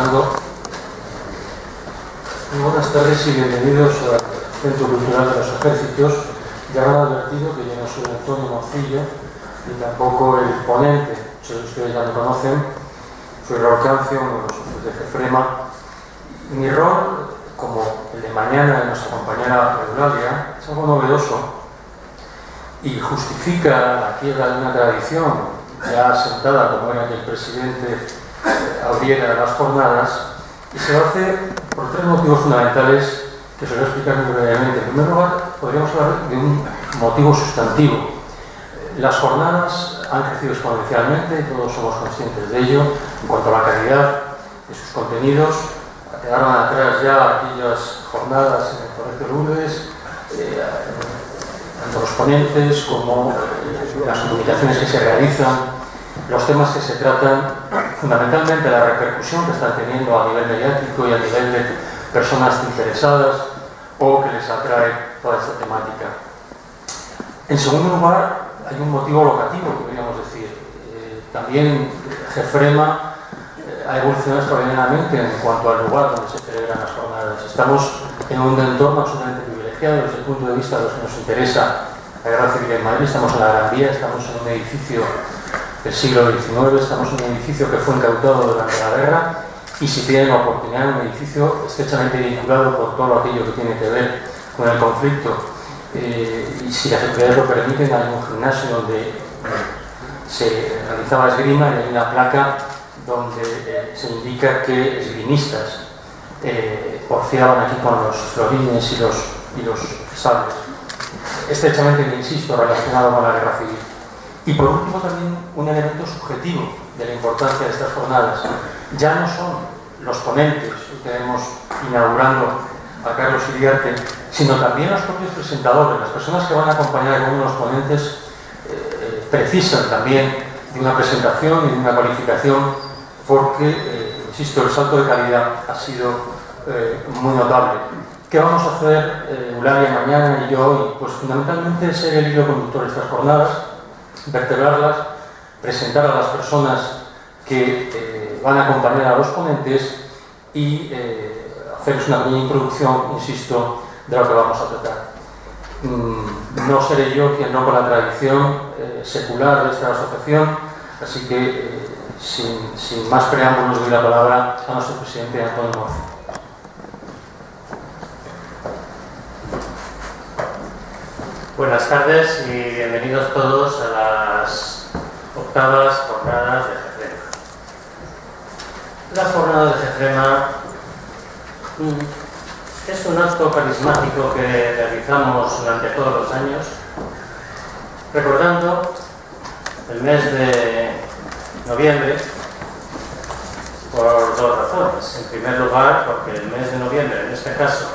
Fernando. Buenas tardes y bienvenidos al Centro Cultural de los Ejércitos. Ya han advertido que yo no soy Antonio Mocillo y tampoco el ponente, muchos de ustedes ya me conocen. Soy Raúl Cancio, uno de los socios de Jefrema. Mi rol, como el de mañana de nuestra compañera Eulalia, es algo novedoso y justifica la quiebra de una tradición ya asentada como era que el presidente abriera las jornadas y se lo hace por tres motivos fundamentales que se voy a explicar muy brevemente. En primer lugar, podríamos hablar de un motivo sustantivo. Las jornadas han crecido exponencialmente, todos somos conscientes de ello, en cuanto a la calidad de sus contenidos. Quedaron atrás ya aquellas jornadas en el Colegio Lourdes, eh, tanto los ponentes como eh, las comunicaciones que se realizan, los temas que se tratan, fundamentalmente la repercusión que están teniendo a nivel mediático y a nivel de personas interesadas o que les atrae toda esta temática. En segundo lugar, hay un motivo locativo, podríamos decir. Eh, también Jefrema eh, ha evolucionado extraordinariamente en cuanto al lugar donde se celebran las jornadas. Estamos en un entorno absolutamente privilegiado desde el punto de vista de los que nos interesa la guerra civil en Madrid. Estamos en la Gran Vía, estamos en un edificio del siglo XIX, estamos en un edificio que fue incautado durante la guerra y si tienen la oportunidad, un edificio estrechamente vinculado por todo aquello que tiene que ver con el conflicto eh, y si las autoridades lo permiten, hay un gimnasio donde se realizaba esgrima y hay una placa donde eh, se indica que esgrimistas eh, porfiaban aquí con los florines y los, y los sables. Estrechamente, insisto, relacionado con la guerra civil. Y por último también un elemento subjetivo de la importancia de estas jornadas. Ya no son los ponentes que tenemos inaugurando a Carlos Iriarte, sino también los propios presentadores, las personas que van a acompañar a uno de los ponentes eh, precisan también de una presentación y de una cualificación porque, eh, insisto, el salto de calidad ha sido eh, muy notable. ¿Qué vamos a hacer Eulalia mañana y yo hoy? Pues fundamentalmente ser el hilo conductor de estas jornadas, vertebrarlas, presentar a las personas que eh, van a acompañar a los ponentes y eh, hacerles una pequeña introducción, insisto, de lo que vamos a tratar. Mm, no seré yo quien no con la tradición eh, secular de esta asociación, así que sin, sin, más preámbulos doy la palabra a nuestro presidente Antonio Morci. Buenas tardes y bienvenidos todos a las octavas jornadas de Jefrema. Las jornadas de Jefrema mm, es un acto carismático que realizamos durante todos los años, recordando el mes de noviembre por dos razones. En primer lugar, porque el mes de noviembre, en este caso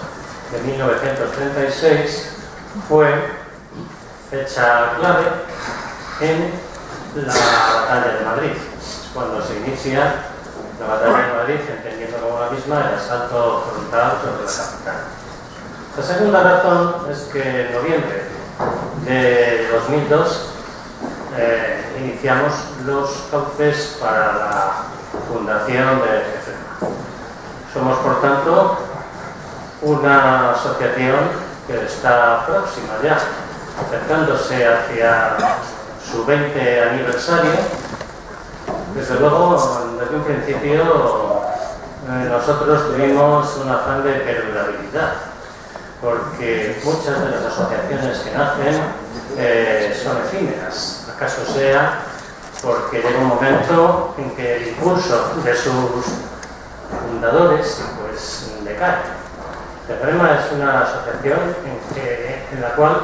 de 1936, fue fecha clave en la batalla de Madrid. Cuando se inicia la batalla de Madrid, entendiendo como la misma el asalto frontal sobre la capital. La segunda razón es que en noviembre de 2002 eh, iniciamos los cauces para la fundación de GFM. Somos, por tanto, una asociación que está próxima ya acercándose hacia su 20 aniversario, desde luego, desde un principio eh, nosotros tuvimos un afán de perdurabilidad, porque muchas de las asociaciones que nacen eh, son efímeras, acaso sea porque llega un momento en que el impulso de sus fundadores pues decae. El problema es una asociación en, en la cual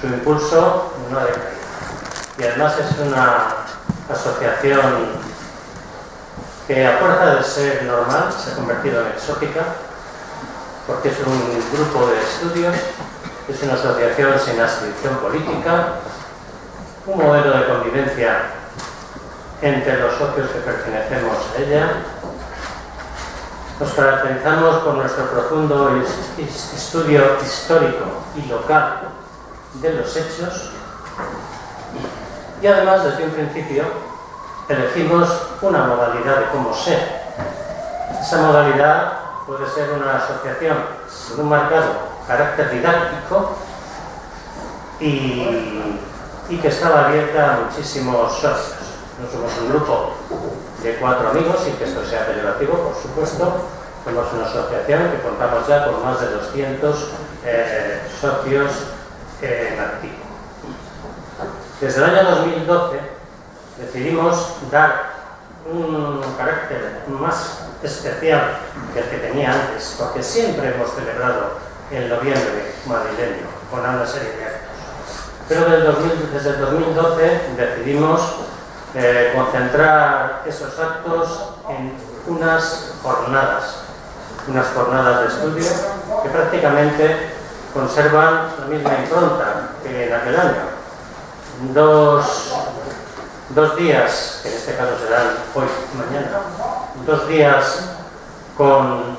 su impulso no ha decaído. Y además es una asociación que a fuerza de ser normal se ha convertido en exótica, porque es un grupo de estudios, es una asociación sin adscripción política, un modelo de convivencia entre los socios que pertenecemos a ella. Nos caracterizamos por nuestro profundo estudio histórico y local de los hechos. Y además desde un principio elegimos una modalidad de cómo ser. Esa modalidad puede ser una asociación con un marcado carácter didáctico y, y que estaba abierta a muchísimos socios. No somos un grupo de cuatro amigos, y que esto sea peyorativo, por supuesto, somos una asociación que contamos ya con más de 200 eh, socios eh, activo. Desde el año 2012 decidimos dar un carácter más especial que el que tenía antes, porque siempre hemos celebrado el noviembre madrileño con una serie de actos. Pero desde el 2012 decidimos eh, concentrar esos actos en unas jornadas, unas jornadas de estudio que prácticamente conservan la misma impronta que en aquel año. Dos, dos días, que en este caso serán hoy, mañana, dos días con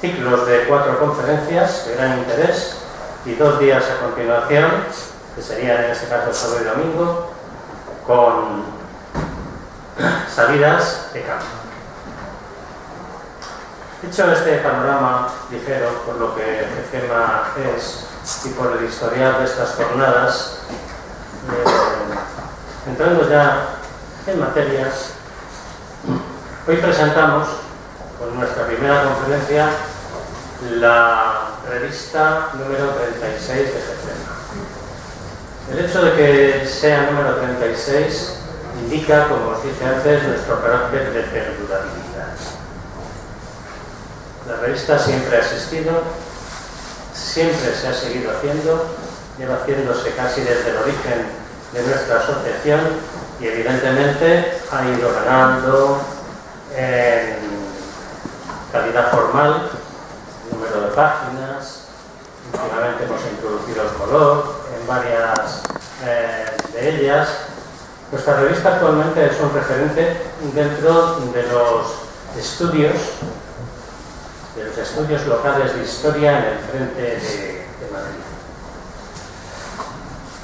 ciclos de cuatro conferencias de gran interés y dos días a continuación, que serían en este caso sábado y domingo, con salidas de campo. Dicho este panorama ligero por lo que FEMA es y por el historial de estas jornadas, eh, entrando ya en materia, hoy presentamos con nuestra primera conferencia la revista número 36 de FEMA. El hecho de que sea número 36 indica, como os dije antes, nuestro carácter de perdurabilidad. La revista siempre ha existido, siempre se ha seguido haciendo, lleva haciéndose casi desde el origen de nuestra asociación y evidentemente ha ido ganando en calidad formal, número de páginas, últimamente hemos introducido el color, varias eh, de ellas. Nuestra revista actualmente es un referente dentro de los estudios, de los estudios locales de historia en el frente de, Madrid.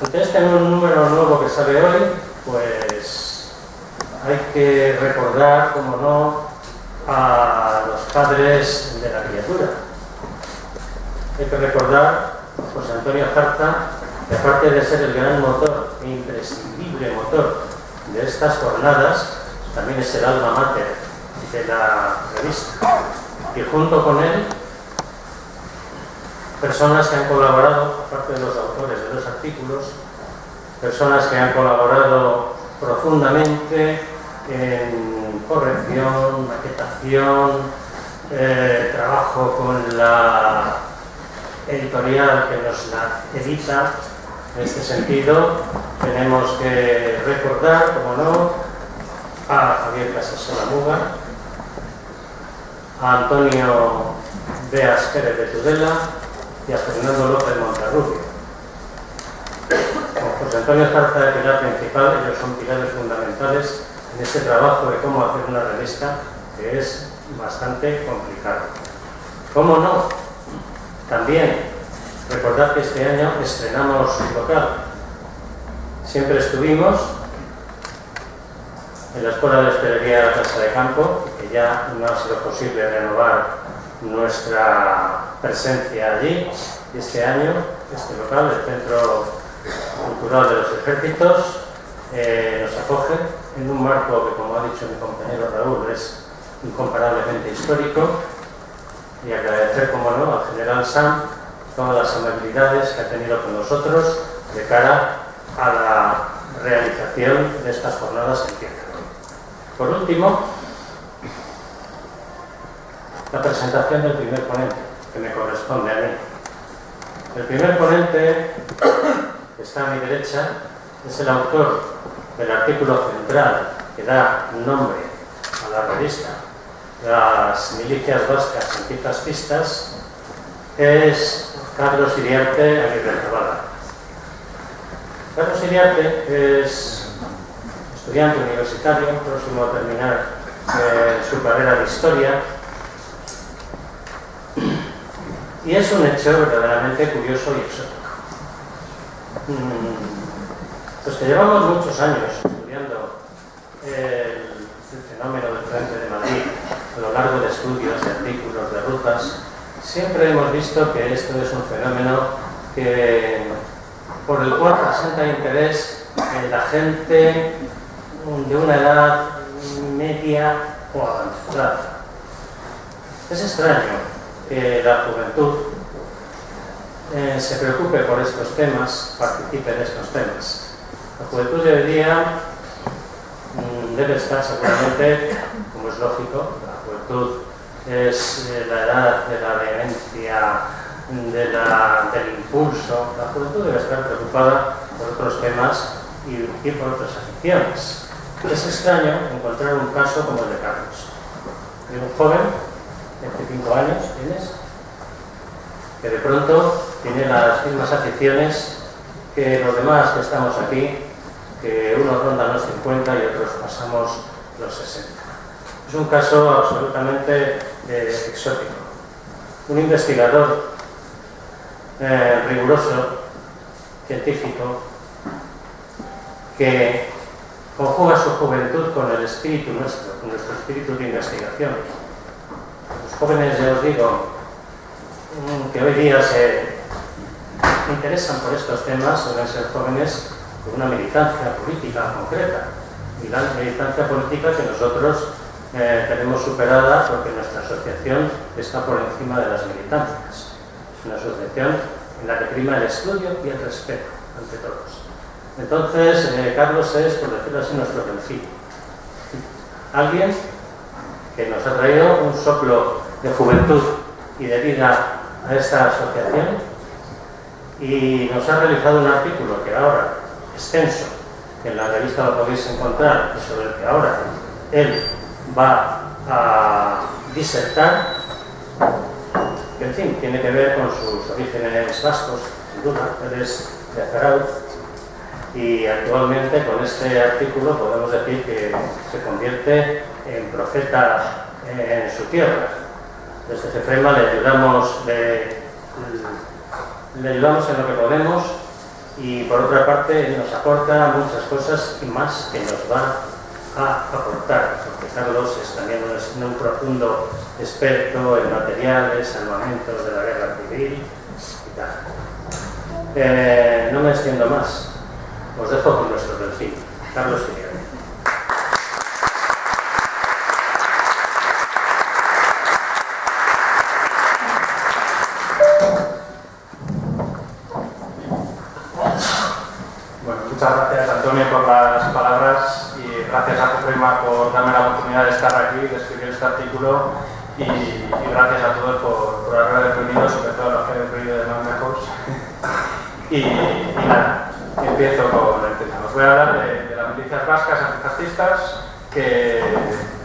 Ante este número nuevo que sale hoy, pues hay que recordar, como no, a los padres de la criatura. Hay que recordar a José Antonio Carta que aparte de ser el gran motor e imprescindible motor de estas jornadas, también es el alma mater de la revista. Y junto con él, personas que han colaborado, aparte de los autores de los artículos, personas que han colaborado profundamente en corrección, maquetación, eh, trabajo con la editorial que nos la edita, en este sentido, tenemos que recordar, como no, a Javier Casasola Muga, a Antonio Beas Pérez de Tudela y a Fernando López Montarrubio. Con José Antonio Zarza de pilar principal, ellos son pilares fundamentales en este trabajo de cómo hacer una revista que es bastante complicado. ¿Cómo no? También Recordad que este año estrenamos local. Siempre estuvimos en la Escuela de Hostelería de la Casa de Campo, ya no ha sido posible renovar nuestra presencia allí. Este año, este local, el Centro Cultural de los Ejércitos, eh, nos acoge en un marco que, como ha dicho mi compañero Raúl, es incomparablemente histórico. Y agradecer, como no, al general Sam todas las amabilidades que ha tenido con nosotros de cara a la realización de estas jornadas en tierra. Por último, la presentación del primer ponente, que me corresponde a mí. El primer ponente, que está a mi derecha, es el autor del artículo central que da nombre a la revista Las milicias vascas antifascistas, es Carlos Iriarte Aguirre Zavala. Carlos Iriarte es estudiante universitario, próximo a terminar eh, su carrera de historia. Y es un hecho verdaderamente curioso y exótico. Mm, pues que llevamos muchos años estudiando el, fenómeno del Frente de Madrid a lo largo de estudios, de artículos, de rutas, siempre hemos visto que esto es un fenómeno que, por el cual presenta interés en la gente de una edad media o avanzada. Es extraño que la juventud eh, se preocupe por estos temas, participe en estos temas. La juventud debería, mm, debe estar seguramente, como es lógico, la juventud es eh, la edad de la vehemencia, del impulso. La juventud debe estar preocupada por otros temas y, por otras aficiones. Es extraño encontrar un caso como el de Carlos, de un joven, 25 años, ¿tienes? Que de pronto tiene las mismas aficiones que los demás que estamos aquí, que unos rondan los 50 y otros pasamos los 60. Es un caso absolutamente eh, exótico. Un investigador eh, riguroso, científico, que conjuga su juventud con el espíritu nuestro, con nuestro espíritu de investigación. Los jóvenes, ya os digo, mm, que hoy día se interesan por estos temas, suelen ser jóvenes con una militancia política concreta, y la militancia política que nosotros eh, tenemos superada porque nuestra asociación está por encima de las militancias. Es una asociación en la que prima el estudio y el respeto ante todos. Entonces, eh, Carlos es, por decirlo así, nuestro vencido. Alguien que nos ha traído un soplo de juventud y de vida a esta asociación y nos ha realizado un artículo que ahora, extenso, que en la revista lo podéis encontrar y sobre el que ahora él va a disertar, que en fin, tiene que ver con sus orígenes vascos, sin duda, él es de Azarauz, y actualmente con este artículo podemos decir que se convierte en profeta en su tierra. Desde Cefrema le ayudamos, le, ayudamos en lo que podemos y por otra parte nos aporta muchas cosas y más que nos va a aportar, porque Carlos es también un, un profundo experto en materiales, armamentos de la guerra civil y tal. Eh, no me extiendo más. Os dejo con nuestro perfil. Carlos Miguel. Bueno, muchas gracias Antonio por las palabras y gracias a Cofrema por darme la oportunidad de estar aquí, de escribir este artículo y, gracias a todos por, por haber venido, sobre todo a los que han venido de Mejor. Y, nada, empiezo con el tema. Os voy a hablar de, las milicias vascas antifascistas que,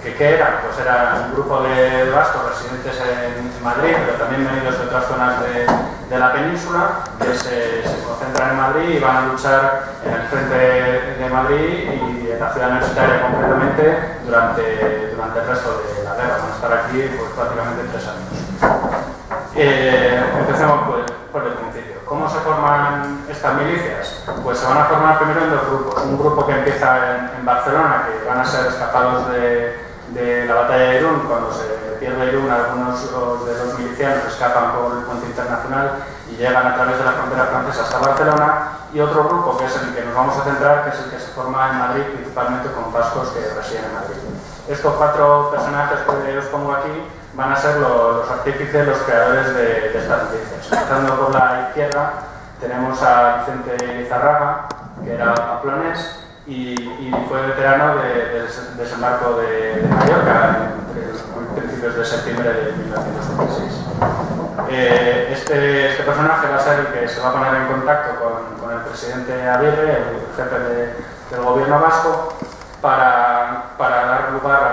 que, eran, pues eran un grupo de vascos residentes en Madrid, pero también venidos de otras zonas de, la península, que se, se, concentran en Madrid y van a luchar en el frente de, Madrid y en la ciudad universitaria concretamente durante, durante el resto de la guerra. Van a estar aquí pues, prácticamente tres años. Eh, empecemos pues, por el principio. ¿Cómo se forman estas milicias? Pues se van a formar primero en dos grupos. Un grupo que empieza en, Barcelona, que van a ser escapados de, de, la batalla de Irún. Cuando se pierde Irún, algunos de los milicianos escapan por el puente internacional y llegan a través de la frontera francesa hasta Barcelona. Y otro grupo, que es el que nos vamos a centrar, que es el que se forma en Madrid, principalmente con vascos que residen en Madrid. Estos cuatro personajes que os pongo aquí van a ser los, artífices, los creadores de, de estas noticias. Empezando por la izquierda, tenemos a Vicente Lizarraga, que era pamplonés y, fue veterano del de, desembarco de, de, Mallorca en, principios de septiembre de 1936. Eh, este, este, personaje va a ser el que se va a poner en contacto con, el presidente Aguirre, el jefe del gobierno vasco, para, dar lugar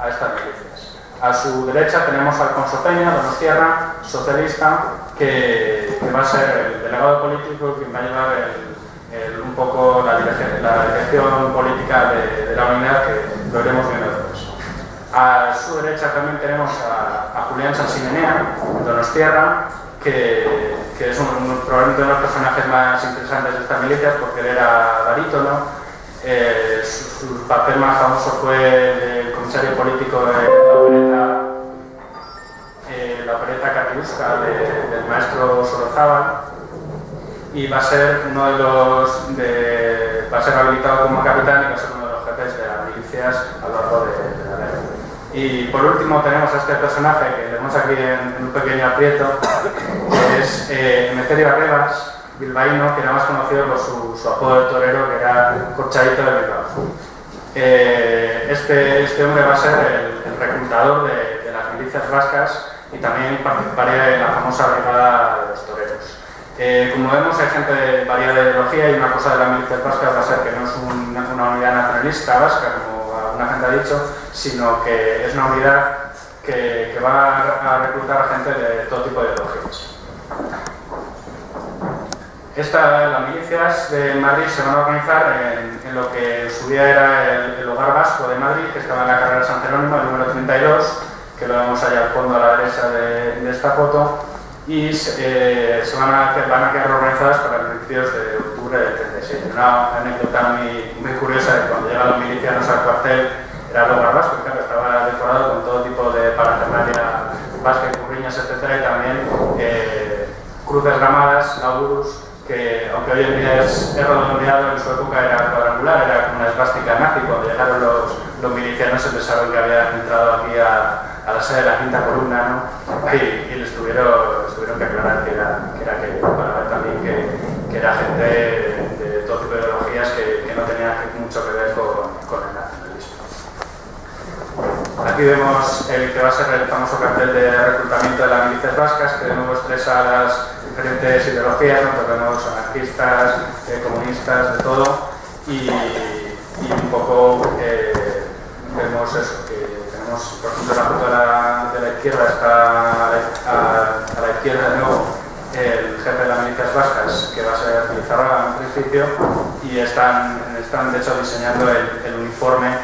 a, a estas milicias. A su derecha tenemos a Alfonso Peña, Donostierra, socialista, que, va a ser el delegado político quien va a llevar un poco la dirección, política de, la unidad, que lo iremos viendo después. A su derecha también tenemos a, Julián Sansimenea, Donostierra, que, que es un, probablemente uno de los personajes más interesantes de estas milicias porque él era barítono, eh, su, su, papel más famoso fue el comisario político de la opereta Areta Catiusca del maestro Sorozábal y va a ser uno de los de, va a ser habilitado como capitán y va a ser uno de los jefes de las milicias a lo largo de, la guerra. Y por último tenemos a este personaje que vemos aquí en, un pequeño aprieto, que es eh, Emeterio Arrebas, bilbaíno, que era más conocido por su, apodo de torero, que era Corchadito de Bilbao. Eh, este, este, hombre va a ser el, reclutador de, de, las milicias vascas y también participaría en la famosa brigada de los toreros. Eh, como vemos, hay gente de variada ideología y una cosa de la milicia vasca va a ser que no es una unidad nacionalista vasca, como alguna gente ha dicho, sino que es una unidad que, va a reclutar a gente de todo tipo de ideologías. Esta, las milicias de Madrid se van a organizar en, lo que en su día era el, hogar vasco de Madrid, que estaba en la carrera San Jerónimo, el número 32, que lo vemos allá al fondo a la derecha de esta foto, y eh, se van a, van a quedar organizadas para principios de octubre del 37. Una anécdota muy, muy curiosa de cuando llegan los milicianos al cuartel era lo vasco, claro, estaba decorado con todo tipo de parafernalia vasca curriñas, etc. Y también eh, cruces ramadas, lauros, que aunque hoy en día es, redondeado, en su época era cuadrangular, era como una esvástica nazi. Cuando llegaron los, los milicianos se pensaron que habían entrado aquí a, a la sede de la quinta columna, ¿no? Y, y les tuvieron que aclarar que era, que era aquello, para ver también que, que era gente de, todo tipo de ideologías que, que no tenía mucho que ver con, el nacionalismo. Aquí vemos el que va a ser el famoso cartel de reclutamiento de las milicias vascas, que de nuevo expresa las diferentes ideologías, ¿no? tenemos anarquistas, eh, comunistas, de todo, y, y un poco eh, vemos eso, por ejemplo, la foto de la, izquierda está a, la izquierda de nuevo el jefe de las milicias vascas, que va a ser Lizarraga en principio, y están, están de hecho diseñando el, el, uniforme,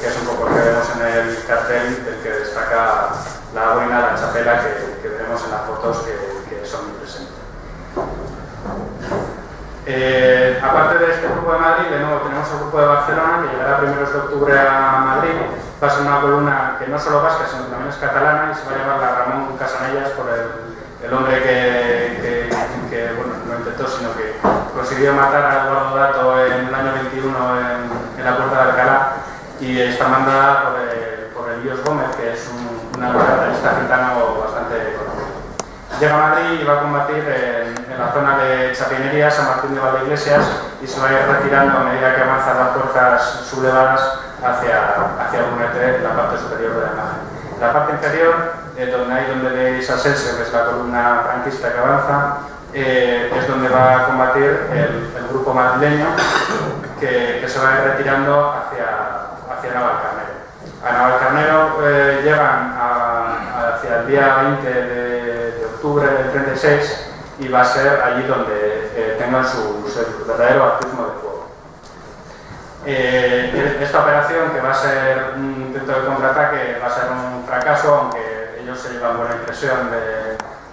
que es un poco lo que vemos en el cartel, del que destaca la boina, la chapela, que, que veremos en las fotos que, que son muy presentes. Eh, aparte de este grupo de Madrid, de nuevo tenemos el grupo de Barcelona, que llegará primeros de octubre a Madrid. Va a ser una columna que no solo vasca, sino también es catalana y se va a llamar la Ramón Casanellas por el, hombre que, no intentó, sino que consiguió matar a Eduardo Dato en el año 21 en, la Puerta de Alcalá y está mandada por el, por el Dios Gómez, que es un, un argumentalista gitano bastante conocido. Llega a Madrid y va a combatir en en la zona de Chapinería, San Martín de Valdeiglesias, y se va a ir retirando a medida que avanzan las fuerzas sublevadas hacia, hacia en la parte superior de la imagen. En la parte inferior, eh, donde hay donde veis a que es la columna franquista que avanza, eh, es donde va a combatir el, grupo madrileño que, que, se va a ir retirando hacia, hacia Navalcarnero. A Navalcarnero eh, llegan a, hacia el día 20 de, de octubre del 36 y va a ser allí donde eh, tengan su, verdadero bautismo de fuego. Eh, esta operación, que va a ser un intento de contraataque, va a ser un fracaso, aunque ellos se llevan buena impresión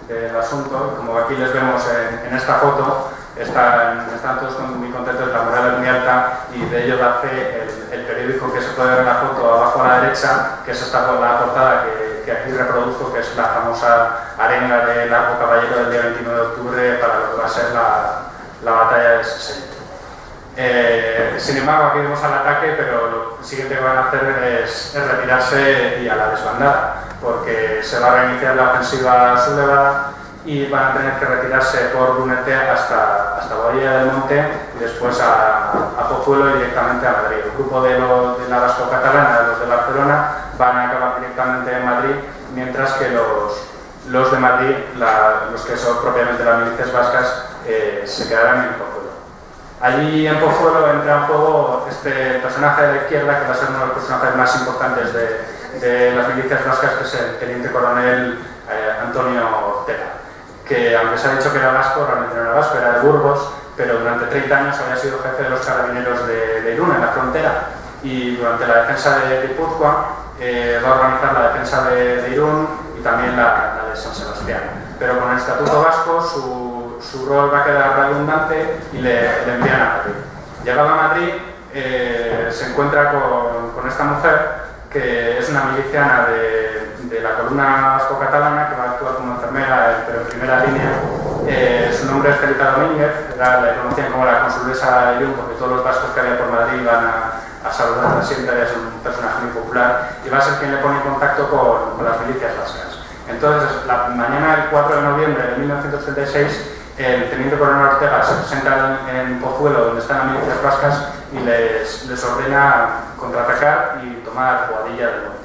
del asunto. Como aquí les vemos en, esta foto, están, están, todos muy contentos, la moral es muy alta y de ello da fe el, el, periódico que se puede ver en la foto abajo a la derecha, que es esta la portada que que aquí reproduzco, que es la famosa arenga de Largo Caballero del día 29 de octubre para lo que va a ser la, la batalla de Sesenta. Eh, sin embargo, aquí vemos al ataque, pero lo siguiente que van a hacer es, es, retirarse y a la desbandada, porque se va a reiniciar la ofensiva sublevada y van a tener que retirarse por Lunete hasta, hasta Boella del Monte y después a, a Pozuelo y directamente a Madrid. El grupo de, los, de la Vasco-Catalana, de los de Barcelona, van a acabar directamente en Madrid, mientras que los, los de Madrid, los que son propiamente las milicias vascas, eh, se quedarán en Pozuelo. Allí en Pozuelo entra en juego este personaje de la izquierda, que va a ser uno de los personajes más importantes de, las milicias vascas, que es el teniente coronel eh, Antonio Ortega que aunque se ha dicho que era vasco, realmente no era vasco, era de Burgos, pero durante 30 años había sido jefe de los carabineros de, de Irún, en la frontera, y durante la defensa de Guipúzcoa eh, va a organizar la defensa de, de Irún y también la, la, de San Sebastián. Pero con el Estatuto Vasco su, su rol va a quedar redundante y le, le envían a Madrid. Llegado a Madrid, eh, se encuentra con, con, esta mujer, que es una miliciana de, de la columna vasco-catalana que va a actuar como enfermera, pero en primera línea. Eh, su nombre es Felipe Domínguez, era, la conocían como la consulesa de Lyon porque todos los vascos que había por Madrid iban a, a saludarla siempre, es un personaje muy popular y va a ser quien le pone en contacto con, las milicias vascas. Entonces, la mañana del 4 de noviembre de 1936, el teniente coronel Ortega se presenta en Pozuelo, donde están las milicias vascas, y les, les ordena contraatacar y tomar Boadilla del Monte.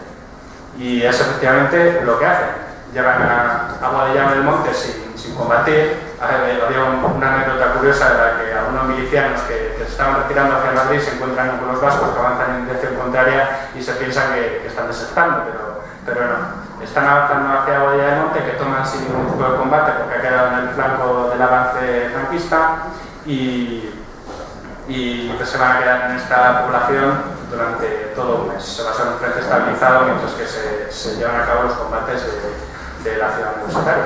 Y es efectivamente lo que hacen. Llegan a, a Boadilla del Monte sin, sin combatir. Había una anécdota curiosa de la que algunos milicianos que, que, se estaban retirando hacia Madrid se encuentran con los vascos que avanzan en dirección contraria y se piensan que, que están desertando, pero, pero no están avanzando hacia Boadilla del Monte, que toman sin ningún tipo de combate porque ha quedado en el flanco del avance franquista y, y pues se van a quedar en esta población durante todo un mes. Se va a ser un frente estabilizado mientras que se, llevan a cabo los combates de, la ciudad universitaria.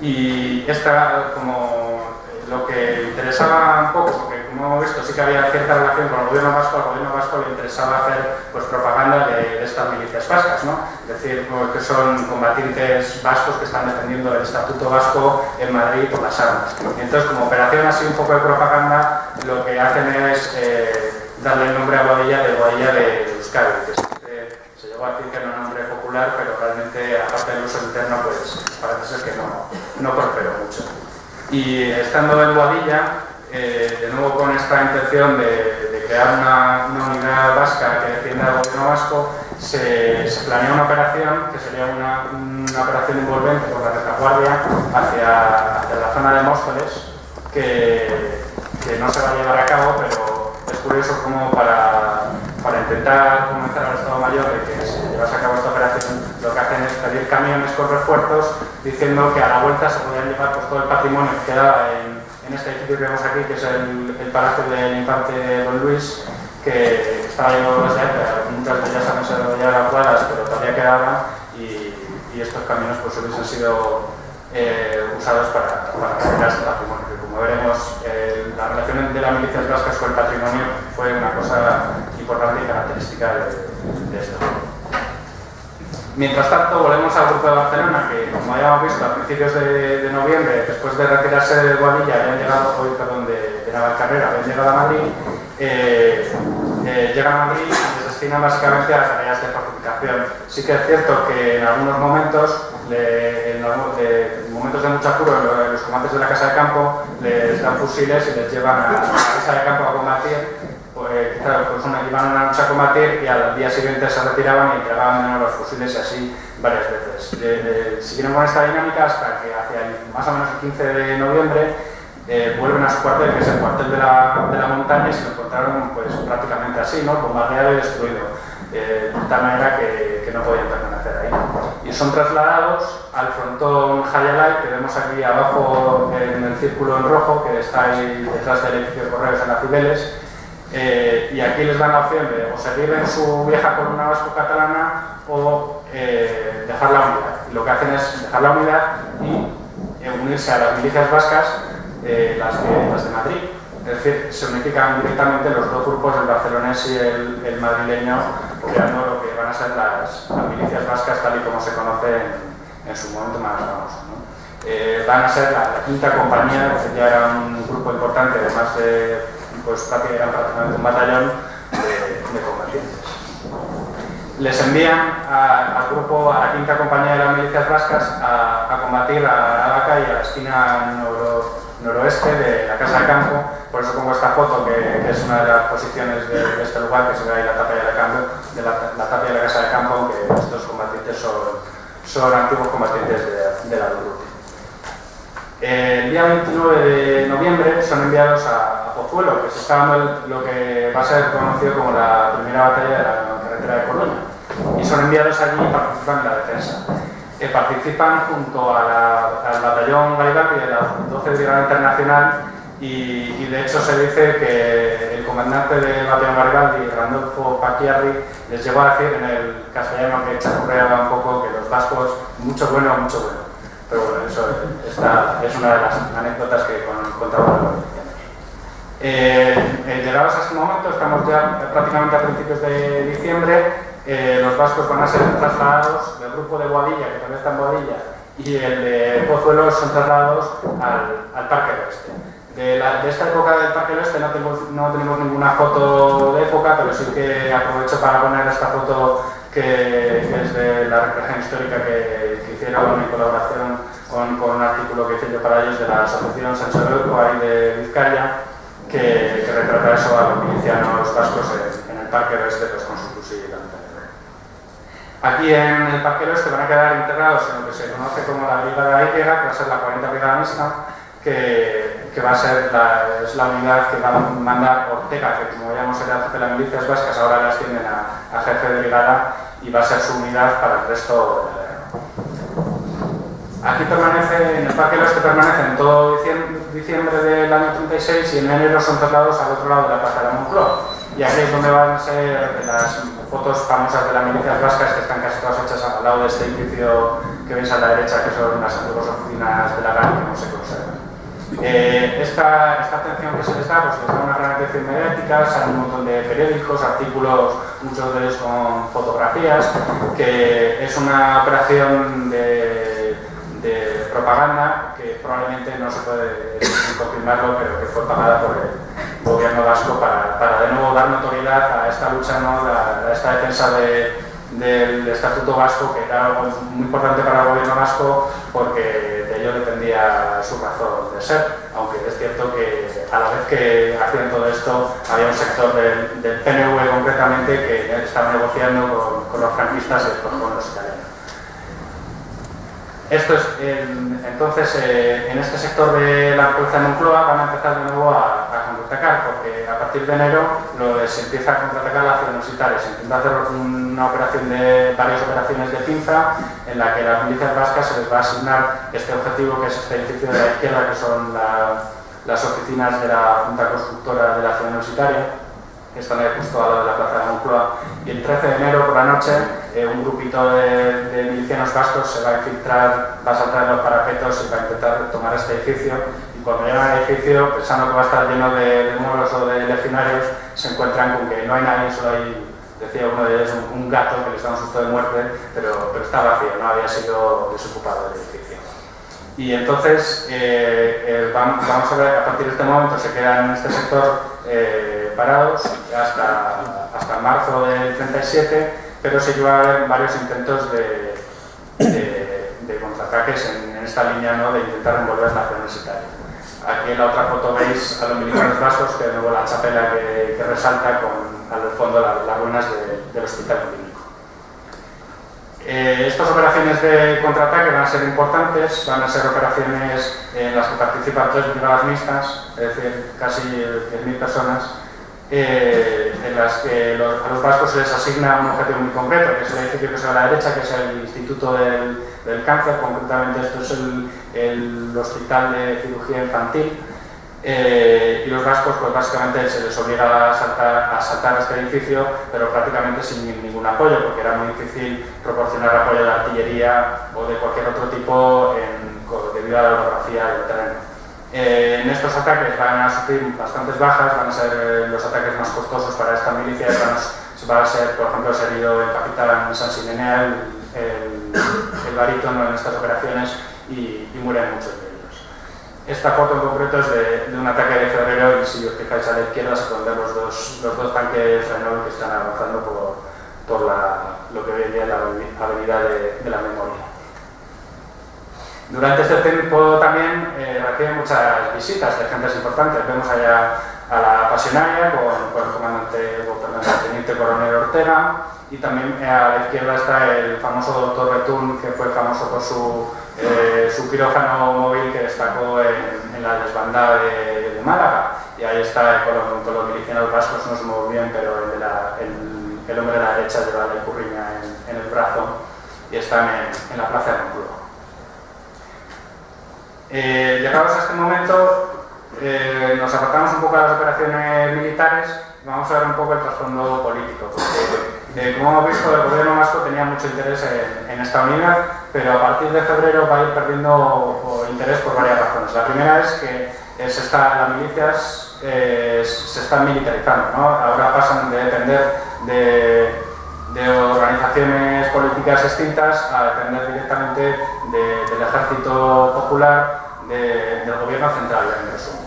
Y esta, como lo que interesaba un poco, porque como hemos visto sí que había cierta relación con el gobierno vasco, al gobierno vasco le interesaba hacer pues, propaganda de, estas milicias vascas, ¿no? es decir, pues, que son combatientes vascos que están defendiendo el estatuto vasco en Madrid por las armas. Entonces, como operación así un poco de propaganda, lo que hacen es eh, darle el nombre a Boadilla de Boadilla de Euskadi, que se, se llegó a decir que era un nombre popular, pero realmente, aparte del uso interno, pues parece ser que no, no prosperó mucho. Y estando en Boadilla, eh, de nuevo con esta intención de, crear una, unidad vasca que defienda al gobierno vasco, se, se planea una operación que sería una, una, operación envolvente por la retaguardia hacia, la zona de Móstoles, que, que, no se va a llevar a cabo, pero curioso como para, para intentar convencer al Estado Mayor de que se llevase a cabo esta operación, lo que hacen es pedir camiones con refuerzos diciendo que a la vuelta se podían llevar pues, todo el patrimonio que quedaba en este edificio que vemos aquí, que es el, Palacio del Infante Don Luis, que estaba lleno época, muchas de ellas han sido ya evacuadas, pero todavía quedaban, y, estos caminos pues hubiesen sido eh, usados para, para este patrimonio, como veremos, eh, la relación de las milicias vascas con el patrimonio fue una cosa importante y característica de, de esto. Mientras tanto, volvemos al grupo de Barcelona, que como habíamos visto a principios de, de noviembre, después de retirarse de Guadilla, habían llegado, hoy, perdón, de, de Navalcarrera, habían llegado a Madrid, eh, eh, llegan a Madrid y se destinan básicamente a las tareas de fortificación. Sí que es cierto que en algunos momentos, en, en, momentos de mucho apuro, los combates de la Casa de Campo, les dan fusiles y les llevan a la Casa de Campo a combatir pues, claro, pues una, iban una noche a combatir y al día siguiente se retiraban y entregaban los fusiles y así varias veces. De, de, siguieron con esta dinámica hasta que hacia más o menos el 15 de noviembre eh, vuelven a su cuartel, que es el cuartel de la, de la montaña, y se lo encontraron pues, prácticamente así, ¿no? bombardeado y destruido, eh, de tal manera que, que, no podían ahí. Y son trasladados al frontón Hayalay, que vemos aquí abajo en el círculo en rojo, que está ahí detrás del edificio de correos en las Cibeles, eh, y aquí les dan la opción de o seguir en su vieja columna vasco-catalana o eh, dejar la unidad. Y lo que hacen es dejar la unidad y eh, unirse a las milicias vascas, las de Madrid. Es decir, se unifican directamente los dos grupos, el barcelonés y el, el madrileño, creando lo que van a ser las, milicias vascas tal y como se conoce en, su momento más famoso. Eh, van a ser la, quinta compañía, que ya era un grupo importante de más de pues prácticamente un batallón de, de combatientes. Les envían al grupo, a la quinta compañía de las milicias vascas, a, a combatir a Abaca y a la esquina noro, noroeste de la Casa de Campo. Por eso pongo esta foto, que, es una de las posiciones de, este lugar, que se ve ahí la tapia de la, campo, de la, tapia de la Casa de Campo, aunque estos combatientes son, son antiguos combatientes de, la Durruti. El día 29 de noviembre son enviados a, a Pozuelo, que se está dando lo que va a ser conocido como la primera batalla de la carretera de Colonia. Y son enviados allí y participan en la defensa. Eh, participan junto al batallón Garibaldi de la 12 Brigada Internacional y, de hecho se dice que el comandante del batallón Garibaldi, Randolfo Paquiarri, les llegó a decir en el castellano que chapurreaba un poco que los vascos, mucho bueno, mucho bueno. Pero bueno, eso es una de las anécdotas que contaba los eh, eh, llegados a este momento, estamos ya prácticamente a principios de diciembre, eh, los vascos van a ser trasladados del grupo de Boadilla, que también está en Boadilla, y el de Pozuelo son trasladados al, al Parque Oeste. De, la, de, esta época del Parque Oeste no, tengo, no, tenemos ninguna foto de época, pero sí que aprovecho para poner esta foto que, que es de la recreación histórica que, que hicieron en colaboración con, con, un artículo que hice yo para ellos de la Asociación Sancho ahí de Vizcaya, que, que retrata eso a los milicianos vascos en, en el Parque Oeste pues, con su fusil Aquí en el Parque Oeste van a quedar integrados en lo que se conoce como la Brigada Y, que va a ser la 40 Brigada Mixta, que, que, va a ser es la unidad que va a mandar Ortega, que como veíamos era jefe de las milicias vascas, ahora las tienen a, a, jefe de brigada y va a ser su unidad para el resto del Aquí permanece, en el Parque Oeste permanecen todo diciembre del año 36 y en enero son trasladados al otro lado de la Plaza de la Moncloa. Y aquí es donde van a ser las fotos famosas de las milicias vascas que están casi todas hechas al lado de este edificio que veis a la derecha, que son las antiguas oficinas de la GAN que no se conservan. Eh, esta, esta, atención que se les da, pues les da una gran atención mediática, salen un montón de periódicos, artículos, muchos de ellos con fotografías, que es una operación de, propaganda que probablemente no se puede confirmarlo, pero que fue pagada por el gobierno vasco para, para de nuevo dar notoriedad a esta lucha, ¿no? a, esta defensa de, del Estatuto Vasco, que era muy importante para el gobierno vasco porque de ello dependía su razón de ser, aunque es cierto que a la vez que hacían todo esto había un sector del, del PNV concretamente que estaba negociando con, con los franquistas y después con los italianos. Esto es, en, entonces, eh, en este sector de la fuerza de Moncloa van a empezar de nuevo a, a contraatacar, porque a partir de enero lo, se empieza a contraatacar la ciudad universitaria. Se intenta hacer una operación de, varias operaciones de pinza en la que las milicias vascas se les va a asignar este objetivo, que es este edificio de la izquierda, que son la, las oficinas de la Junta Constructora de la ciudad universitaria que están ahí justo al lado de la plaza de Moncloa. Y el 13 de enero por la noche, eh, un grupito de, de, milicianos vascos se va a infiltrar, va a saltar en los parapetos y va a intentar tomar este edificio. Y cuando llegan al edificio, pensando que va a estar lleno de, de o de legionarios, se encuentran con que no hay nadie, solo hay, decía uno de ellos, un, gato que les da un susto de muerte, pero, pero está vacío, no había sido desocupado el edificio. Y entonces, eh, vamos, a ver, a partir de este momento se quedan en este sector eh, parados hasta, hasta marzo del 37, pero se lleva a haber varios intentos de, de, de contraataques en, en, esta línea ¿no? de intentar envolver la universitaria. Aquí en la otra foto veis a los militares vascos, que de nuevo la chapela que, que resalta con al fondo las, ruinas de, del hospital clínico. Eh, estas operaciones de contraataque van a ser importantes, van a ser operaciones en las que participan tres brigadas mixtas, es decir, casi 10.000 personas, eh, en las que los, a los vascos se les asigna un objetivo muy concreto, que es el edificio que ve a la derecha, que es el Instituto del, Cáncer, concretamente esto es el, Hospital de Cirugía Infantil, eh, y los vascos pues básicamente se les obliga a saltar, a saltar este edificio pero prácticamente sin ningún apoyo porque era muy difícil proporcionar apoyo de artillería o de cualquier otro tipo debido a la orografía del terreno. Eh, en estos ataques van a sufrir bastantes bajas, van a ser eh, los ataques más costosos para esta milicia, van a, va a ser, por ejemplo, ha herido el capitán San Silenea, el, el, barítono en estas operaciones y, y mueren muchos de ellos. Esta foto en concreto es de, de, un ataque de febrero y si os fijáis a la izquierda se pueden ver los dos, los dos tanques Renault que están avanzando por, por la, lo que hoy día es la avenida de, de la memoria. Durante este tiempo también eh, muchas visitas de gentes importantes. Vemos allá a la pasionaria con, con el comandante, perdón, el teniente coronel Ortega y también eh, a la izquierda está el famoso doctor Betún que fue famoso por su eh, su quirófano móvil que destacó en, la desbandada de, Málaga. Y ahí está con, con los milicianos vascos, no se muy bien, pero el, hombre de la derecha lleva la curriña en, en, el brazo y están en, en la plaza de Moncloa. Eh, llegados a este momento, eh, nos apartamos un poco de las operaciones militares vamos a ver un poco el trasfondo político. Porque, eh, como hemos visto, el gobierno vasco tenía mucho interés en, esta unidad, pero a partir de febrero va a ir perdiendo interés por varias razones. La primera es que eh, se las milicias eh, se están militarizando, ¿no? ahora pasan de depender de, de organizaciones políticas extintas a depender directamente del ejército popular del gobierno central, en resumen.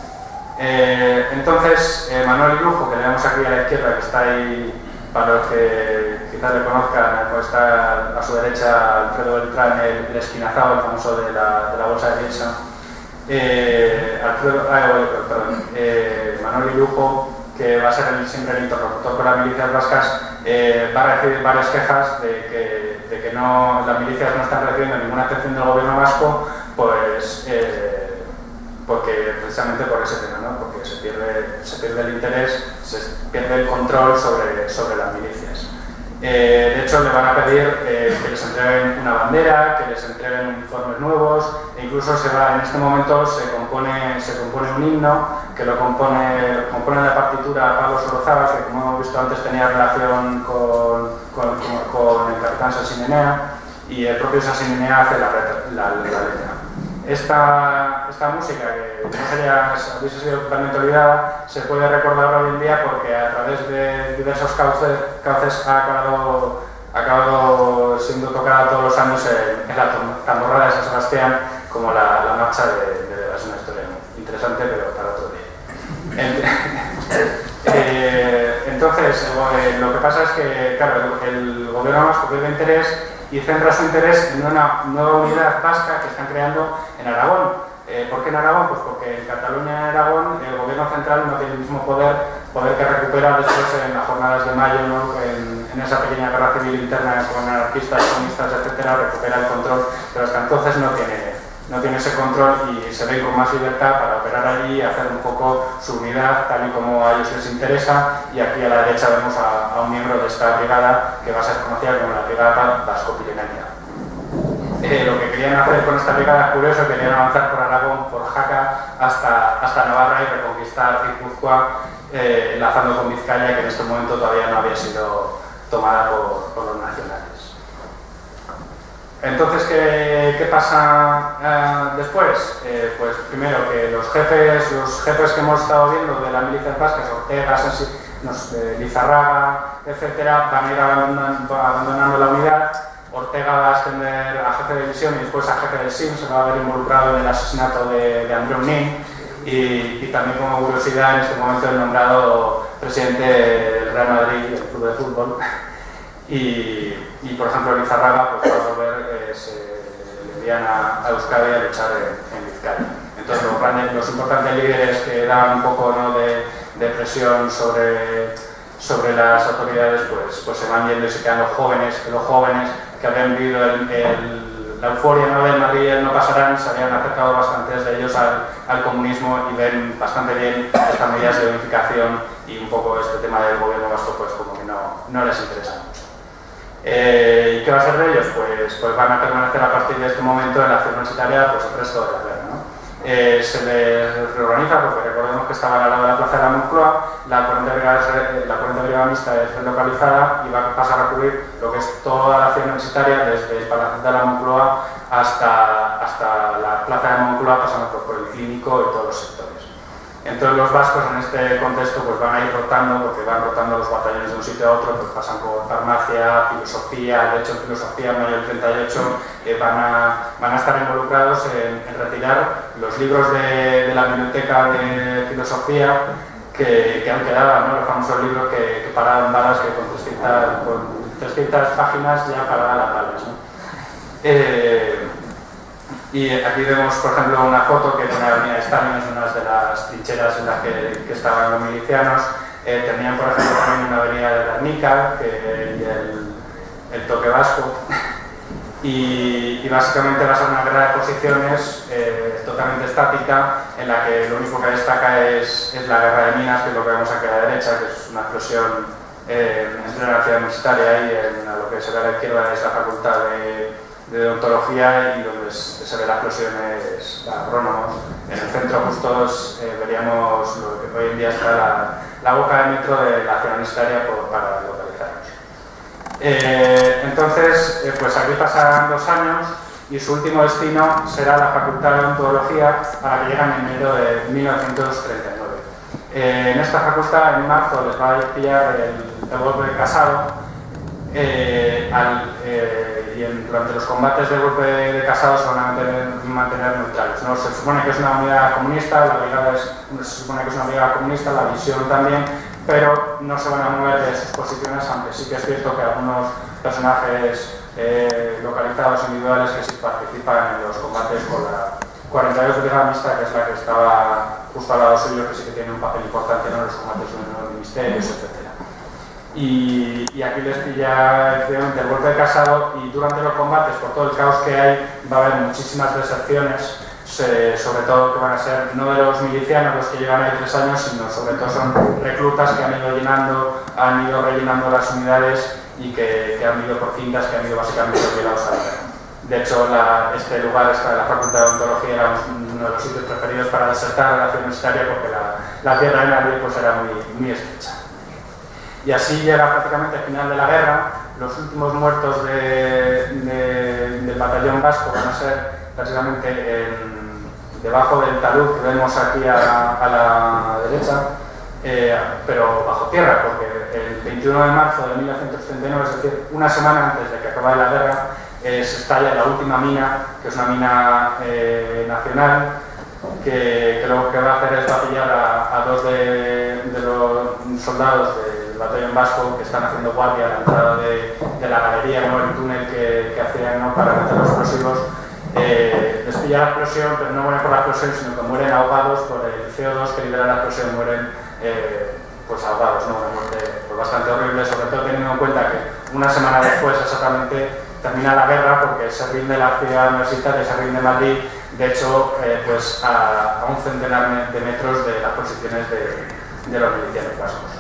Eh, entonces, eh, Manuel Irujo, que le vemos aquí a la izquierda, que está ahí, para los que quizás le conozcan, pues está a su derecha Alfredo Beltrán, el, esquinazado, el famoso de la, bolsa de Wilson. Eh, ah, perdón, Manuel Irujo, que va a ser siempre el interlocutor con las milicias vascas, va a recibir varias quejas de que, de que no, las milicias no están recibiendo ninguna atención del gobierno vasco, pues porque precisamente por ese tema, ¿no? porque se pierde, se pierde el interés, se pierde el control sobre, sobre las milicias. Eh, de hecho, le van a pedir eh, que les entreguen una bandera, que les entreguen uniformes nuevos, e incluso se va, en este momento se compone, se compone un himno que lo compone, compone la partitura Pablo Sorozábal, que como hemos visto antes tenía relación con, con, el capitán Sassimenea, y el propio Sassimenea hace la letra esta, esta música, que no sería, hubiese sido totalmente olvidada, se puede recordar hoy en día porque a través de diversos cauces, cauces ha acabado, acabado siendo tocada todos los años en, la tamborrada de San Sebastián como la, marcha de, de, historia interesante, pero para otro día. eh, entonces, eh, lo que pasa es que, claro, el, gobierno vasco pierde interés y centra su interés en una nueva unidad vasca que están creando en Aragón. Eh, ¿Por qué en Aragón? Pues porque en Cataluña y Aragón el gobierno central no tiene el mismo poder, poder que recupera después en las jornadas de mayo, en, en, esa pequeña guerra civil interna con anarquistas, comunistas, etcétera, recupera el control, pero hasta entonces no tiene, no tiene ese control y se ve con más libertad para operar allí hacer un poco su unidad tal y como a ellos les interesa. Y aquí a la derecha vemos a, un miembro de esta brigada que va a ser conocida como la Brigada Vasco-Pirenaica. Eh, lo que querían hacer con esta brigada es curioso, querían avanzar por Aragón, por Jaca, hasta, hasta Navarra y reconquistar Guipúzcoa, eh, enlazando con Vizcaya, que en este momento todavía no había sido tomada por, por los nacionales. Entonces, ¿qué, qué pasa uh, después? Eh, pues primero que los jefes, los jefes que hemos estado viendo de la milicia vascas, Ortega, nos, eh, Lizarraga, etcétera, van a ir abandonando, la unidad. Ortega va a ascender a jefe de división y después a jefe del SIM, se va a ver involucrado en el asesinato de, de Andreu y, también como curiosidad en este momento el nombrado presidente del Real Madrid, el club de fútbol. Y, y por ejemplo, Lizarraga pues, va a volver se le envían a, a, Euskadi a luchar en, en. Entonces los, importantes líderes que daban un poco ¿no? de, presión sobre, sobre las autoridades pues, pues se van yendo y se quedan los jóvenes, que los jóvenes que habían vivido la euforia ¿no? del Madrid no pasarán, se habían acercado bastantes de ellos al, al, comunismo y ven bastante bien estas medidas de unificación y un poco este tema del gobierno vasco pues como que no, no les interesa mucho. Eh, ¿Y qué va a ser de ellos? Pues, pues, van a permanecer a partir de este momento en la acción universitaria pues, el resto de la guerra. Eh, se les reorganiza, porque recordemos que estaban al lado de la plaza de la Moncloa, la 40 brigada, mixta es relocalizada y va a pasar a cubrir lo que es toda la acción universitaria desde el Palacio de la Moncloa hasta, hasta la plaza de Moncloa, pasando por el clínico y todos los sectores. Entonces los vascos en este contexto pues van a ir rotando, porque van rotando los batallones de un sitio a otro, pues pasan por farmacia, filosofía, de hecho en filosofía en mayo del 38 eh, van, a, van a estar involucrados en, retirar los libros de, la biblioteca de filosofía que, han quedado, ¿no? los famosos libros que, paraban balas que con 300, con 300 páginas ya paraban las balas. ¿no? Eh, y aquí vemos, por ejemplo, una foto que pone la avenida Stalin, es una de las trincheras en las que, estaban los milicianos. Eh, tenían, por ejemplo, también una avenida de Guernica que, y el, el, toque vasco. Y, y, básicamente va a ser una guerra de posiciones eh, totalmente estática, en la que lo único que destaca es, es, la guerra de minas, que es lo que vemos aquí a la derecha, que es una explosión eh, entre la ciudad universitaria y en lo que se ve a la izquierda es la facultad de de odontología y donde se ven las explosiones agrónomos. En el centro justo eh, veríamos lo que hoy en día está la, la boca de metro de la ciudad universitaria por, para localizarnos. Eh, entonces, eh, pues aquí pasan dos años y su último destino será la Facultad de Odontología a la que llegan en enero de 1939. en esta facultad, en marzo, les va a pillar el, el golpe de casado eh, y durante los combates de golpe de Casado se van a mantener, neutrales. ¿no? Se supone que es una unidad comunista, la brigada es, se supone que es una brigada comunista, la visión también, pero no se van a mover de sus posiciones, aunque sí que es cierto que algunos personajes eh, localizados individuales que sí participan en los combates con la 42 Brigada Mixta, que es la que estaba justo al lado suyo, que sí que tiene un papel importante en los combates de los ministerios, etc. Y, aquí les pilla efectivamente el golpe de casado y durante los combates, por todo el caos que hay, va a haber muchísimas deserciones, sobre todo que van a ser no de los milicianos los que llevan ahí tres años, sino sobre todo son reclutas que han ido llenando, han ido rellenando las unidades y que, han ido por cintas que han ido básicamente obligados a la De hecho, este lugar, esta, la Facultad de Odontología, era uno de los sitios preferidos para desertar la ciudad universitaria porque la, tierra de nadie pues, era muy, muy estrecha. Y así llega prácticamente al final de la guerra. Los últimos muertos del batallón vasco van a ser prácticamente debajo del talud que vemos aquí a, la derecha, eh, pero bajo tierra, porque el 21 de marzo de 1939, es decir, una semana antes de que acabe la guerra, eh, se estalla la última mina, que es una mina eh, nacional, que, lo que va a hacer es vacilar a, a dos de, los soldados del batallón vasco que están haciendo guardia a la entrada de, la galería, ¿no? el túnel que, hacían para meter los explosivos. Eh, la explosión, pero no mueren por la explosión, sino que mueren ahogados por el CO2 que libera la explosión, mueren eh, pues ahogados, ¿no? una muerte pues, bastante horrible, sobre todo teniendo en cuenta que una semana después exactamente termina la guerra porque se rinde la ciudad universitaria, se rinde Madrid, de hecho, eh, pues a, un centenar de metros de las posiciones de, de los milicianos vascos.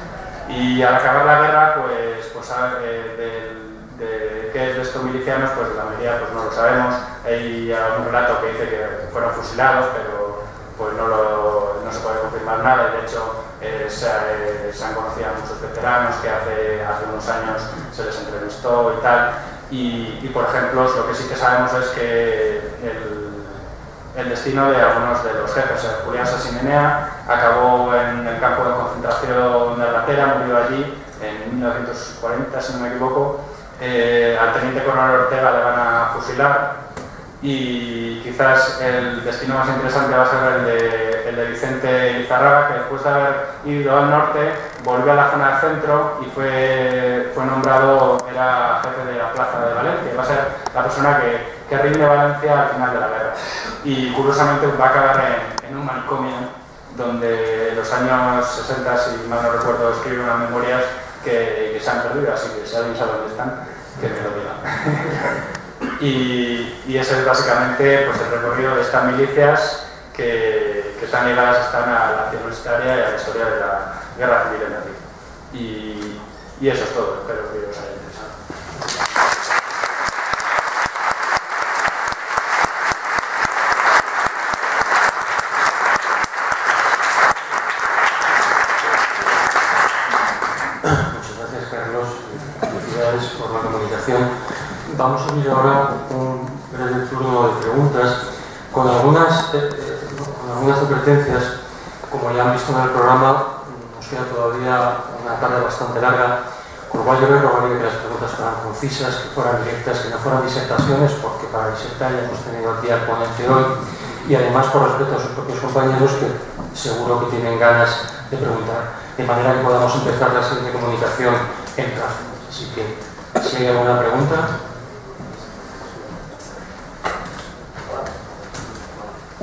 Y al acabar la guerra, pues, pues eh, de, qué es de estos milicianos, pues la mayoría pues, no lo sabemos. Hay algún relato que dice que fueron fusilados, pero pues no, lo, no se puede confirmar nada. De hecho, eh, se, se, han conocido a muchos veteranos que hace, hace unos años se les entrevistó y tal. Y, por ejemplo, lo que sí que sabemos es que el, el destino de algunos de los jefes, Julián Sassimenea, acabó en el campo de concentración de Albatera, murió allí en 1940, si no me equivoco. Eh, al teniente coronel Ortega le van a fusilar y quizás el destino más interesante va a ser el de, el de Vicente Lizarraga, que después de haber ido al norte volvió a la zona del centro y fue, fue nombrado, era jefe de la plaza de Valencia, va a ser la persona que, que rinde Valencia al final de la guerra. Y curiosamente va a acabar en, un manicomio donde los años 60, si mal no recuerdo, escribe unas memorias que, que se han perdido, así que si alguien sabe dónde están, que me lo diga. Y, y, ese es básicamente pues, el recorrido de estas milicias que, que están ligadas están a la acción universitaria y a la historia de la guerra civil en Madrid. Y, y eso es todo, espero que os haya interesado. Muchas gracias, Carlos. Felicidades por la comunicación. Vamos a abrir ahora un breve turno de preguntas con algunas, eh, algunas advertencias. Como ya han visto en el programa, nos queda todavía una tarde bastante larga, con lo cual yo me rogaría que las preguntas fueran concisas, que fueran directas, que no fueran disertaciones, porque para disertar ya hemos tenido aquí al ponente hoy, y además por respeto a sus propios compañeros que seguro que tienen ganas de preguntar, de manera que podamos empezar la serie de comunicación en plazo. Así que, si hay alguna pregunta.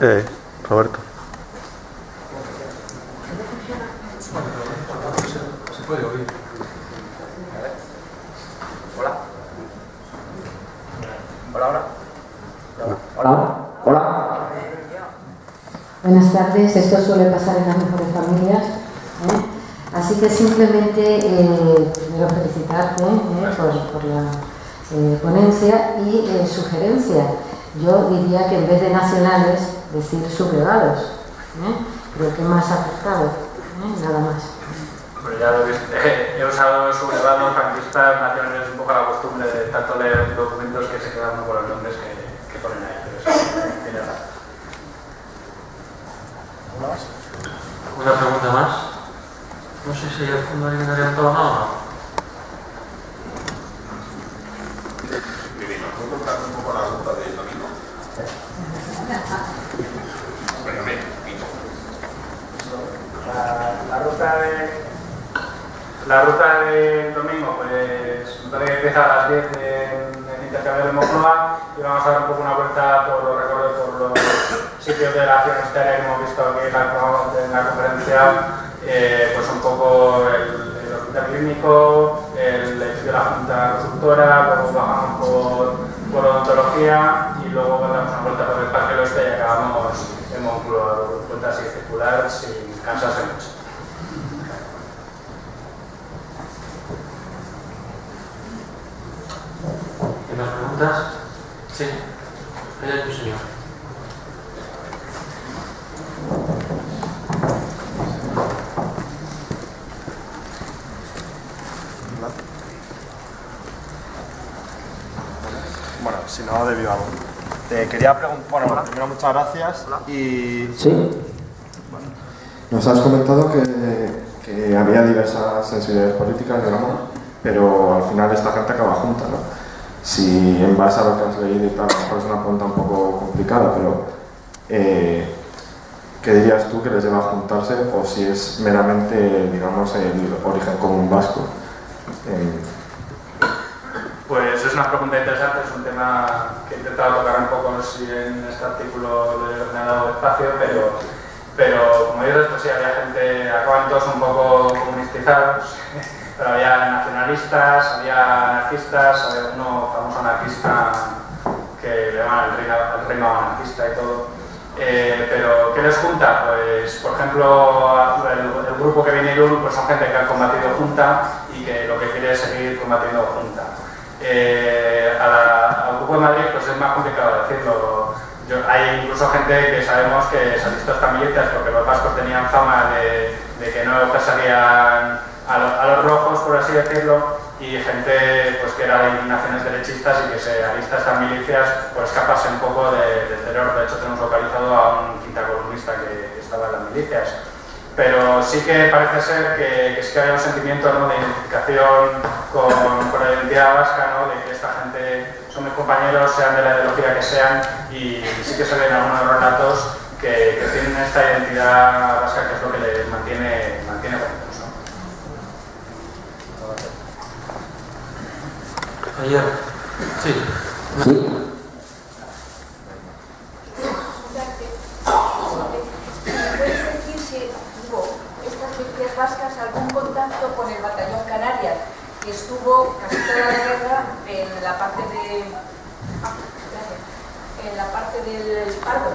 Eh, Roberto. Se puede oír. Hola. Hola, hola. Hola. Hola. Buenas tardes, esto suele pasar en las mejores familias. ¿eh? Así que simplemente eh, primero felicitarte ¿eh? por, la ponencia y sugerencia. Yo diría que en vez de nacionales, decir sublevados. Creo que más afectado, nada más. pues ya lo he visto. He usado sublevados, franquistas, nacionales, un poco la costumbre de tanto leer documentos que se quedan con los nombres que, que ponen ahí. Pero eso tiene razón. Una pregunta más. No sé si al fondo alguien ha levantado la mano. Mire, ¿nos puede contar un poco la ruta del domingo? Bueno, me, La, la ruta de la ruta del domingo pues que empieza a las 10 en el intercambio de Moncloa y vamos a dar un poco una vuelta por los recorridos por los sitios de la Finisterre que hemos visto aquí en la, en la conferencia eh, pues un poco el, el hospital clínico, el edificio de la Junta Constructora, luego bajamos por, por odontología y luego damos una vuelta por el Parque del Oeste y acabamos en Moncloa, vuelta así circular sin cansarse mucho. ¿Hay más preguntas? Sí. Allá tu señor. De viva voz. Te quería preguntar, bueno, primero muchas gracias y Sí. Nos has comentado que, que había diversas sensibilidades políticas, digamos, pero al final esta gente acaba junta, ¿no? Si en base a lo que has leído y tal, a lo mejor es una pregunta un poco complicada, pero eh, ¿qué dirías tú que les lleva a juntarse o si es meramente, digamos, el origen común vasco? Una pregunta interesante, es un tema que he intentado tocar un poco si en este artículo le ha dado espacio, pero, pero como dices, pues sí, había gente, acaban todos un poco comunistizados, pero había nacionalistas, había anarquistas, había uno famoso anarquista que le llaman el reino, el reino anarquista y todo. Eh, pero, ¿qué les junta? Pues, por ejemplo, el, el grupo que viene Irún pues son gente que ha combatido junta y que lo que quiere es seguir combatiendo junta. Eh, a la- al grupo de Madrid pues es más complicado decirlo. Hay incluso gente que sabemos que se han visto hasta milicias porque los vascos tenían fama de, de que no perseguían a, lo- a los rojos, por así decirlo, y gente pues, que era de inclinaciones derechistas y que se alista estas milicias por escaparse un poco de- del terror. De hecho, tenemos localizado a un quintacolumnista que, que estaba en las milicias pero sí que parece ser que, que sí que hay un sentimiento ¿no? de identificación con, con la identidad vasca, ¿no? de que esta gente son mis compañeros, sean de la ideología que sean, y sí que se ven algunos relatos que, que tienen esta identidad vasca que es lo que les mantiene, mantiene juntos. ¿no? Ayer. Sí. Sí. ¿Me puedes decir si hubo estas milicias vascas algún contacto con el batallón Canarias, que estuvo casi toda la guerra en la parte de ah, en la parte del Pardo?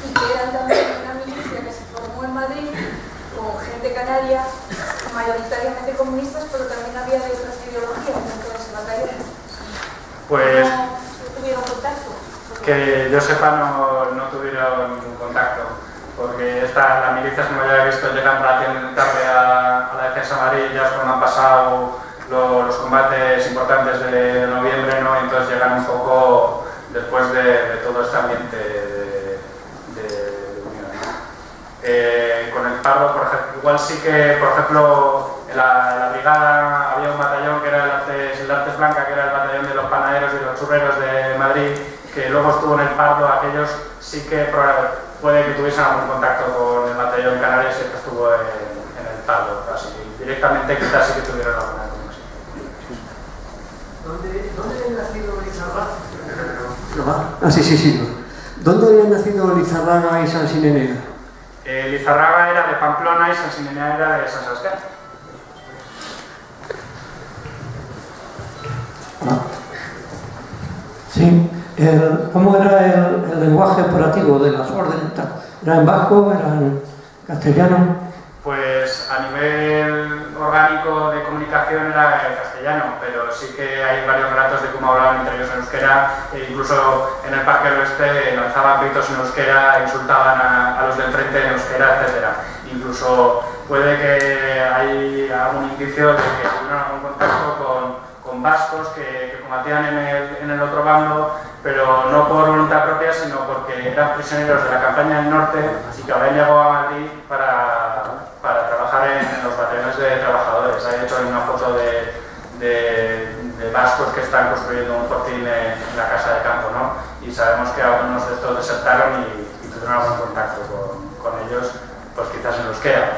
Y que eran también una milicia que se formó en Madrid con gente canaria, mayoritariamente comunistas, pero también había de otras ideologías dentro de ese batallón. Pues ¿No tuvieron contacto? que yo sepa no, no tuvieron contacto, porque esta, las milicias, como ya he visto, llegan relativamente tarde a, la defensa amarilla, es cuando han pasado lo- los combates importantes de noviembre, ¿no? Entonces llegan un poco después de, todo este ambiente de, unión. Eh, con el Pardo, por ejemplo, igual sí que, por ejemplo, en la brigada había un batallón que era el Artes, el Artes Blanca, que era el batallón de los panaderos y los churreros de Madrid, que luego estuvo en el Pardo, aquellos sí que puede que tuviesen algún contacto con el batallón Canarias y que estuvo en, en el Pardo, así que directamente quizás sí que tuvieron alguna conexión. ¿Dónde, dónde nacido Lizarraga? Ah, sí, sí, sí. ¿Dónde habían nacido Lizarraga y San Sinenea? Eh, Lizarraga era de Pamplona y San Simeón era de San Sebastián. ¿Cómo era el, lenguaje operativo de las órdenes? ¿Era en vasco? ¿Era en castellano? Pues a nivel orgánico de comunicación era el castellano, pero sí que hay varios relatos de cómo hablaban entre ellos en euskera, e incluso en el Parque del Oeste lanzaban gritos en euskera, insultaban a, los de enfrente en euskera, etc. Incluso puede que hay algún indicio de que tuvieron algún contacto con, con vascos que combatían en el, otro bando, pero no por voluntad propia, sino porque eran prisioneros de la campaña del norte y que habían llegado a Madrid para, para trabajar en, los batallones de trabajadores. Hay hecho una foto de, de, vascos que están construyendo un fortín en, la casa de campo, ¿no? Y sabemos que algunos de estos desertaron y, y tuvieron algún contacto con, con ellos, pues quizás en euskera.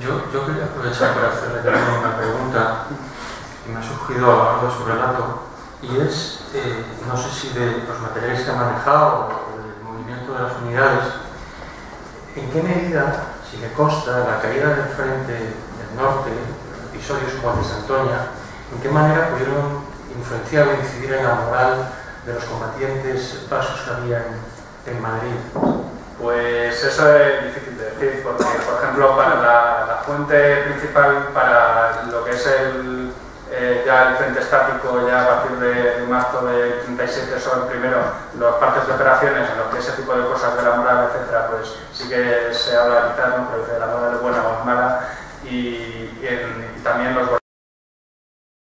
Yo, yo quería aprovechar para hacerle también una pregunta que me ha surgido a lo de su relato y es, eh, no sé si de los materiales que ha manejado o del movimiento de las unidades, ¿en qué medida, si le consta, la caída del frente del norte, episodios como el de Santoña, en qué manera pudieron influenciar o incidir en la moral de los combatientes vascos que había en, en Madrid? Pues eso es difícil decir, porque, por ejemplo, para la, fuente principal para lo que es el, eh, ya el frente estático, ya a partir de, de marzo de 37 son primero las partes de operaciones, en los que ese tipo de cosas de la moral, etcétera, pues sí que se habla quizás, ¿no? pero de la moral es buena o es mala, y, también los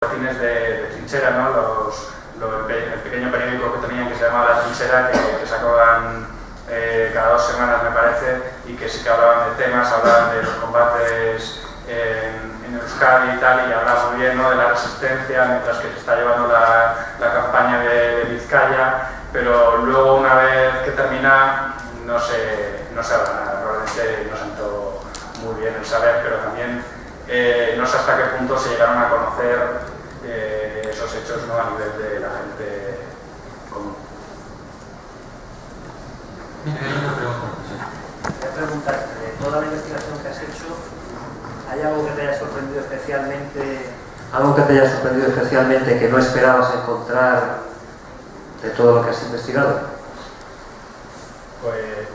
boletines de, de trinchera, ¿no? los, los- el pequeño periódico que tenían que se llamaba La Trinchera, que, que sacaban eh, cada dos semanas me parece, y que sí que hablaban de temas, hablaban de los combates en, en Euskadi y tal, y hablaba muy bien ¿no? de la resistencia, mientras que se está llevando la, la campaña de, de Vizcaya, pero luego una vez que termina no se, no se habla nada, probablemente no sentó muy bien el saber, pero también eh, no sé hasta qué punto se llegaron a conocer eh, esos hechos ¿no? a nivel de la gente común. Una pregunta. sí. Quería preguntarte, de toda la investigación que has hecho, ¿hay algo que te haya sorprendido especialmente? Algo que te haya sorprendido especialmente que no esperabas encontrar de todo lo que has investigado? Pues,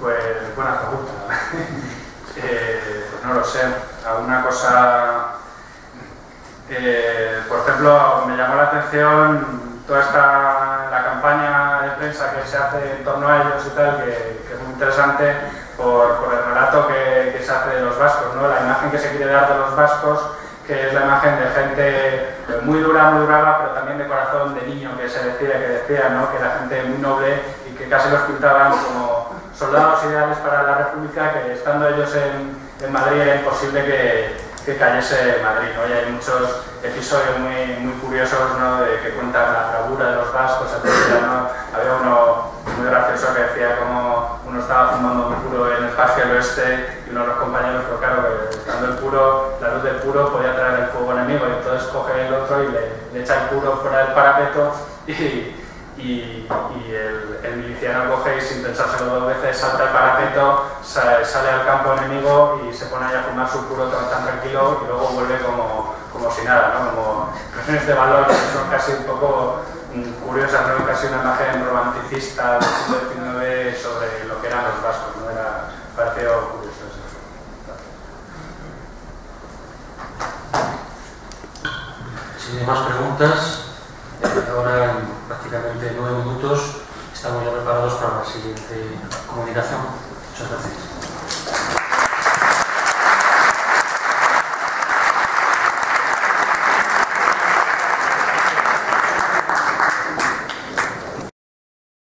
pues buena pregunta. Eh, pues no lo sé. Alguna cosa. eh, por ejemplo, me llamó la atención toda esta la campaña de prensa que se hace en torno a ellos y tal, que, que es muy interesante por, por el relato que, que se hace de los vascos, ¿no? La imagen que se quiere dar de los vascos, que es la imagen de gente pues, muy dura, muy brava, pero también de corazón de niño, que se decía, que decía, ¿no? Que era gente muy noble y que casi los pintaban como soldados ideales para la República, que estando ellos en, en Madrid era imposible que, que cayese Madrid. ¿no? Y hay muchos episodios muy, muy curiosos ¿no? de que cuentan la bravura de los vascos, etc. ¿no? Había uno muy gracioso que decía como uno estaba fumando un puro en el parque del oeste y uno de los compañeros, pero claro, que estando el puro, la luz del puro podía traer el fuego enemigo y entonces coge el otro y le, le echa el puro fuera del parapeto y, y, y el, miliciano coge y sin pensárselo dos veces salta el parapeto, sale, al campo enemigo y se pone ahí a fumar su puro tan, tan tranquilo y luego vuelve como, como si nada, ¿no? como cuestiones de valor que son casi un poco mm, curiosas, ¿no? casi una imagen romanticista del siglo XIX sobre lo que eran los vascos, ¿no? Era, pareció curioso eso. Si hay más preguntas, ahora en prácticamente nueve minutos estamos ya preparados para la siguiente comunicación. Muchas gracias.